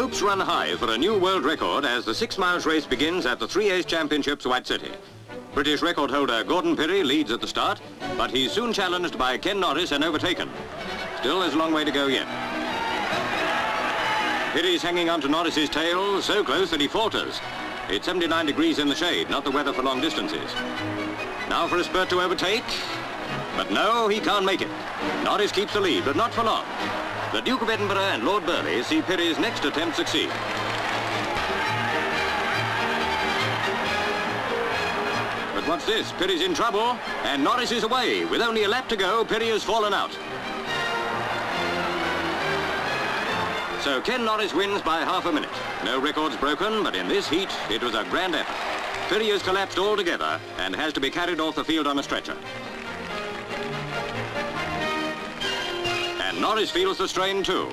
hopes run high for a new world record as the six miles race begins at the Three A's Championships, White City. British record holder Gordon Pirie leads at the start, but he's soon challenged by Ken Norris and overtaken. Still, there's a long way to go yet. Pirie's hanging onto Norris's tail so close that he falters. It's 79 degrees in the shade, not the weather for long distances. Now for a spurt to overtake. But no, he can't make it. Norris keeps the lead, but not for long. The Duke of Edinburgh and Lord Burghley see Pirie's next attempt succeed. But what's this? Pirie's in trouble, and Norris is away. With only a lap to go, Pirie has fallen out. So Ken Norris wins by half a minute. No records broken, but in this heat, it was a grand effort. Pirie has collapsed altogether and has to be carried off the field on a stretcher. Norris feels the strain too.